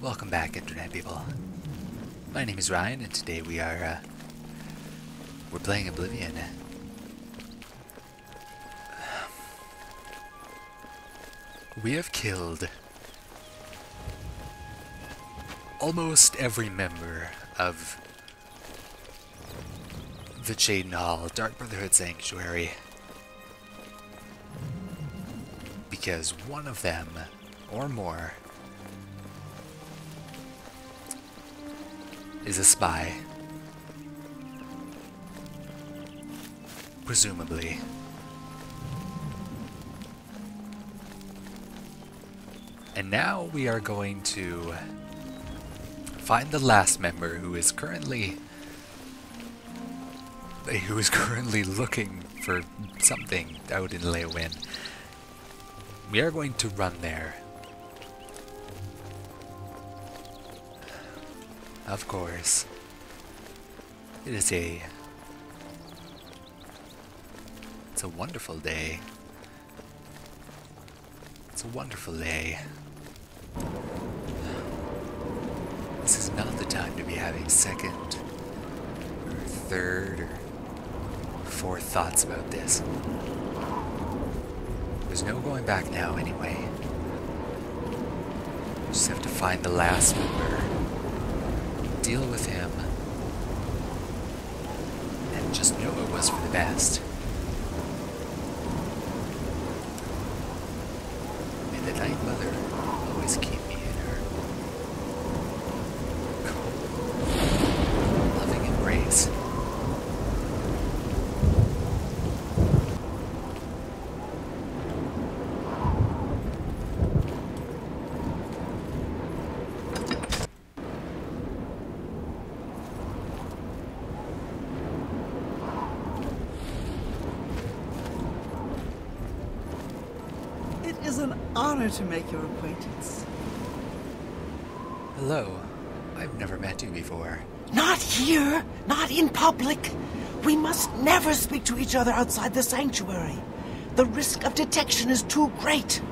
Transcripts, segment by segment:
Welcome back, Internet people. My name is Ryan, and today we are, uh, we're playing Oblivion. We have killed almost every member of the Cheydinhal Dark Brotherhood Sanctuary. Because one of them, or more, is a spy. Presumably. And now we are going to find the last member who is currently who is currently looking for something out in Leyawiin. We are going to run there. Of course. It is a It's a wonderful day. It's a wonderful day. This is not the time to be having second, or third, or fourth thoughts about this. There's no going back now, anyway. Just have to find the last member, deal with him, and just know it was for the best. May the Night Mother always keep me in her cold, loving embrace. It is an honor to make your acquaintance. Hello. I've never met you before. Not here, not in public. We must never speak to each other outside the sanctuary. The risk of detection is too great.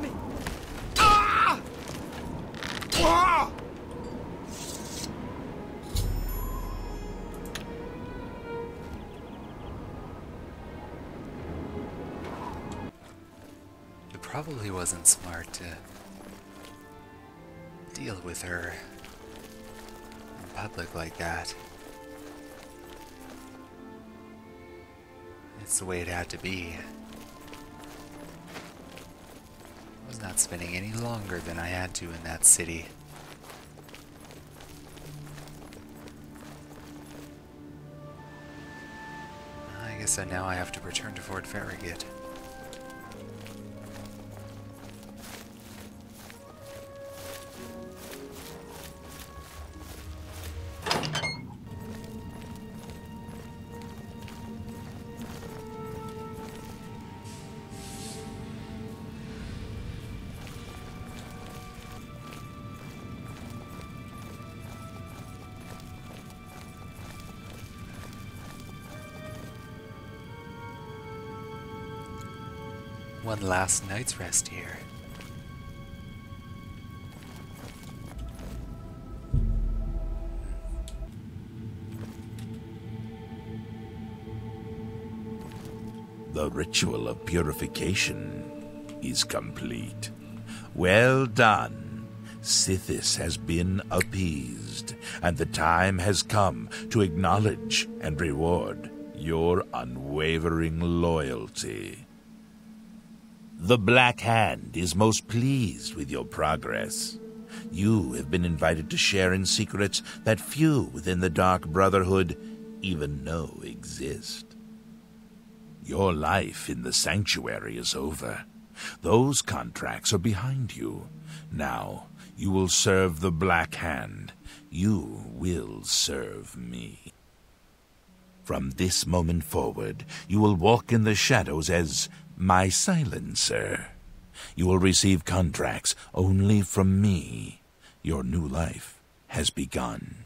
Me! Ah! Ah! It probably wasn't smart to deal with her in public like that. It's the way it had to be. I was not spending any longer than I had to in that city. I guess that now I have to return to Fort Farragut. One last night's rest here. The ritual of purification is complete. Well done. Sithis has been appeased, and the time has come to acknowledge and reward your unwavering loyalty. The Black Hand is most pleased with your progress. You have been invited to share in secrets that few within the Dark Brotherhood even know exist. Your life in the sanctuary is over. Those contracts are behind you. Now, you will serve the Black Hand. You will serve me. From this moment forward, you will walk in the shadows as My silencer. You will receive contracts only from me. Your new life has begun.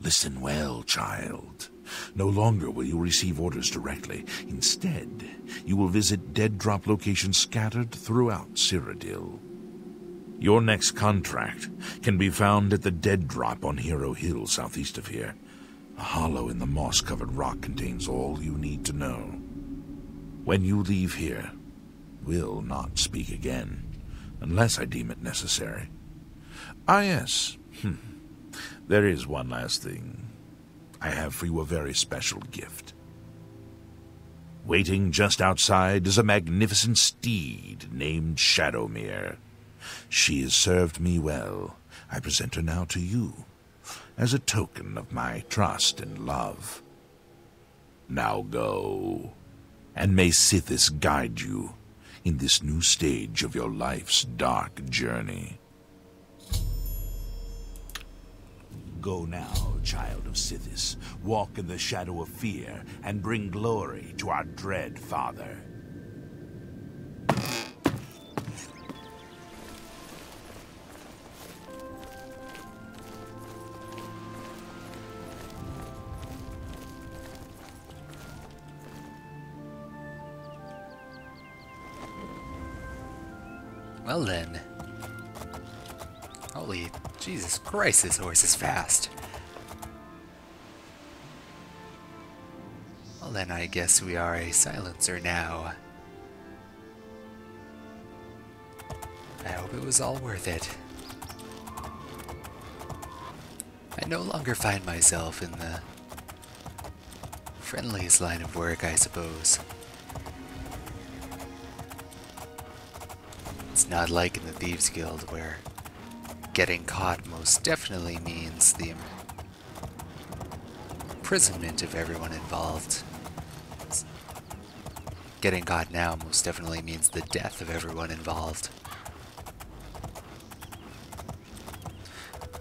Listen well, child. No longer will you receive orders directly. Instead, you will visit dead drop locations scattered throughout Cyrodiil. Your next contract can be found at the Dead Drop on Hero Hill, southeast of here. A hollow in the moss covered rock contains all you need to know. When you leave here, we'll not speak again, unless I deem it necessary. Ah, yes. Hmm. There is one last thing. I have for you a very special gift. Waiting just outside is a magnificent steed named Shadowmere. She has served me well. I present her now to you, as a token of my trust and love. Now go, and may Sithis guide you in this new stage of your life's dark journey. Go now, child of Sithis. Walk in the shadow of fear and bring glory to our dread father. Well then. Holy Jesus Christ, this horse is fast. Well then, I guess we are a silencer now. I hope it was all worth it. I no longer find myself in the friendliest line of work, I suppose. It's not like in the Thieves Guild where getting caught most definitely means the imprisonment of everyone involved. Getting caught now most definitely means the death of everyone involved.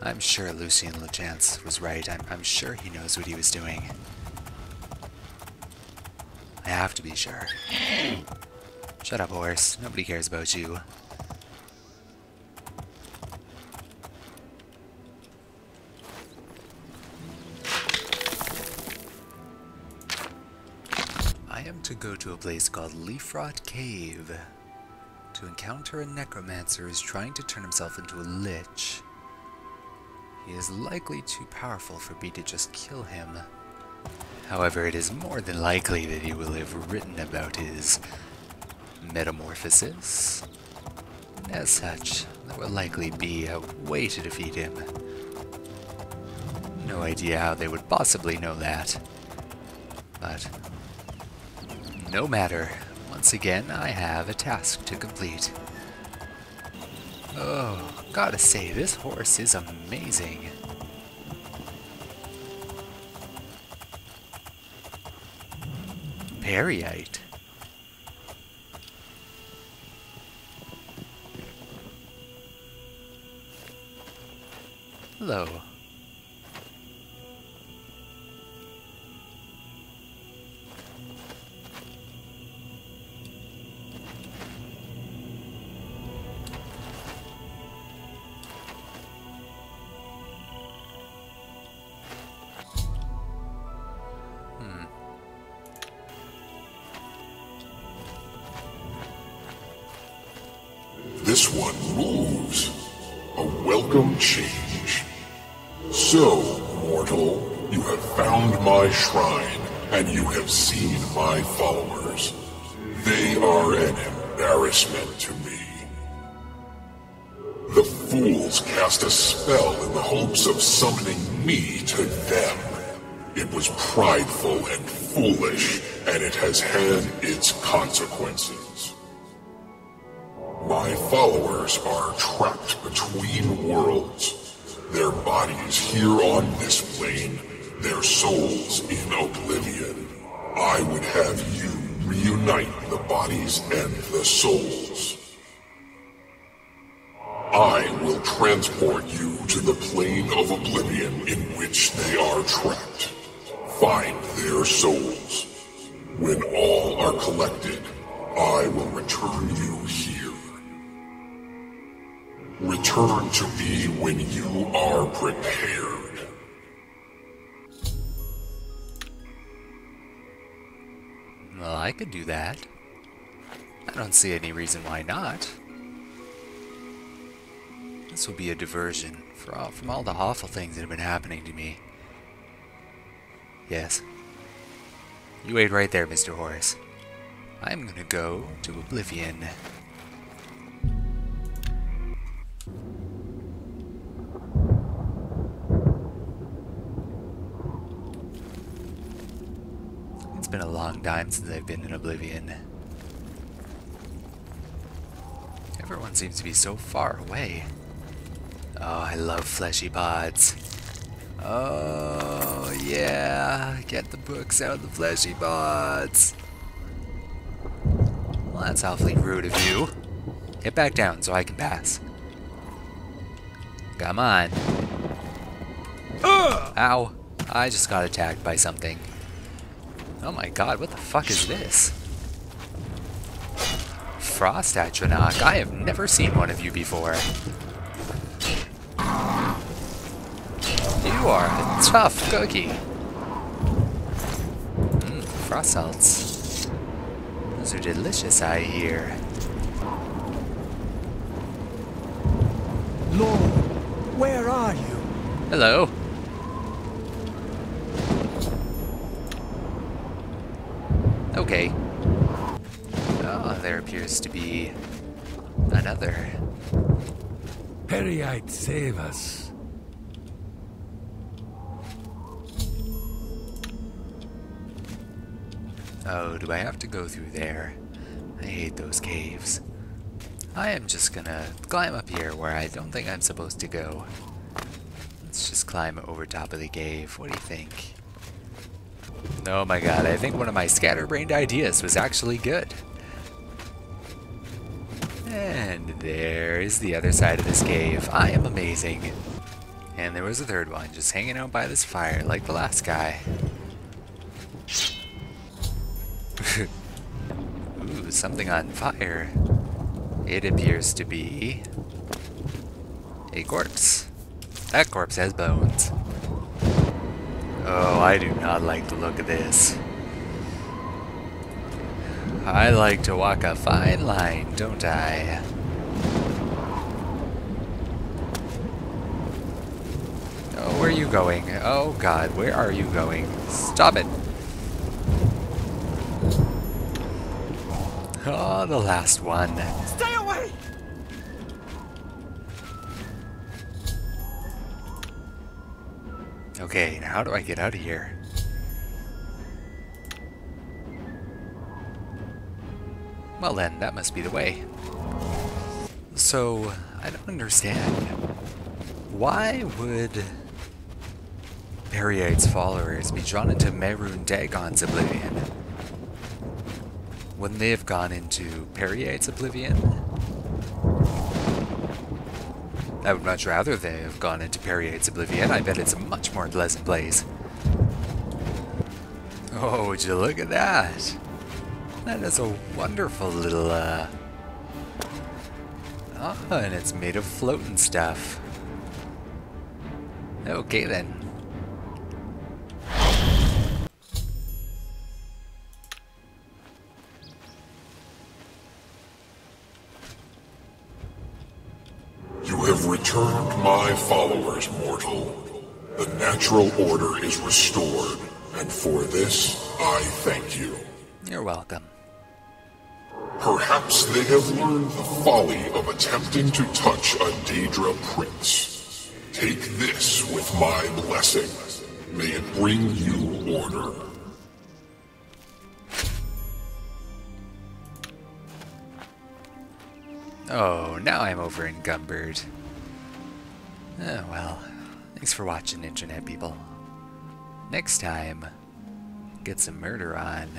I'm sure Lucien Lachance was right. I'm, I'm sure he knows what he was doing. I have to be sure. Shut up, horse. Nobody cares about you. To go to a place called Leafrot Cave to encounter a necromancer who is trying to turn himself into a lich. He is likely too powerful for me to just kill him. However, it is more than likely that he will have written about his metamorphosis. And as such, there will likely be a way to defeat him. No idea how they would possibly know that. But no matter. Once again, I have a task to complete. Oh, gotta say, this horse is amazing. Peryite. Hello. This one moves. A welcome change. So, mortal, you have found my shrine, and you have seen my followers. They are an embarrassment to me. The fools cast a spell in the hopes of summoning me to them. It was prideful and foolish, and it has had its consequences. My followers are trapped between worlds. Their bodies here on this plane, their souls in oblivion. I would have you reunite the bodies and the souls. I will transport you to the plane of oblivion in which they are trapped. Find their souls. When all are collected, I will return you here. Return to me when you are prepared. Well, I could do that. I don't see any reason why not. This will be a diversion for all, from all the awful things that have been happening to me. Yes. You wait right there, Mr. Horace. I'm gonna go to Oblivion. Been a long time since I've been in Oblivion. Everyone seems to be so far away. Oh, I love fleshy pods. Oh, yeah. Get the books out of the fleshy pods. Well, that's awfully rude of you. Get back down so I can pass. Come on. Ow. I just got attacked by something. Oh my god, what the fuck is this? Frost Atronach, I have never seen one of you before. You are a tough cookie. Mmm, frost salts. Those are delicious, I hear. Lord, where are you? Hello. Okay. Oh, there appears to be another. Peryite, save us. Oh, do I have to go through there? I hate those caves. I am just gonna climb up here where I don't think I'm supposed to go. Let's just climb over top of the cave. What do you think? Oh my god, I think one of my scatterbrained ideas was actually good. And there is the other side of this cave. I am amazing. And there was a third one, just hanging out by this fire like the last guy. Ooh, something on fire. It appears to be a corpse. That corpse has bones. Oh, I do not like the look of this. I like to walk a fine line, don't I? Oh, where are you going? Oh god, where are you going? Stop it! Oh, the last one. Stay away! Okay, now how do I get out of here? Well then, that must be the way. So, I don't understand. Why would Peryite's followers be drawn into Mehrunes Dagon's oblivion? Wouldn't they have gone into Peryite's oblivion? I would much rather they have gone into Peryite's oblivion. I bet it's a much more pleasant place. Oh, would you look at that? That is a wonderful little, uh... Oh, and it's made of floating stuff. Okay then. My followers, mortal. The natural order is restored, and for this I thank you. You're welcome. Perhaps they have learned the folly of attempting to touch a Daedra prince. Take this with my blessing. May it bring you order. Oh, now I'm over encumbered. Oh well. Thanks for watching, Internet people. Next time, get some murder on.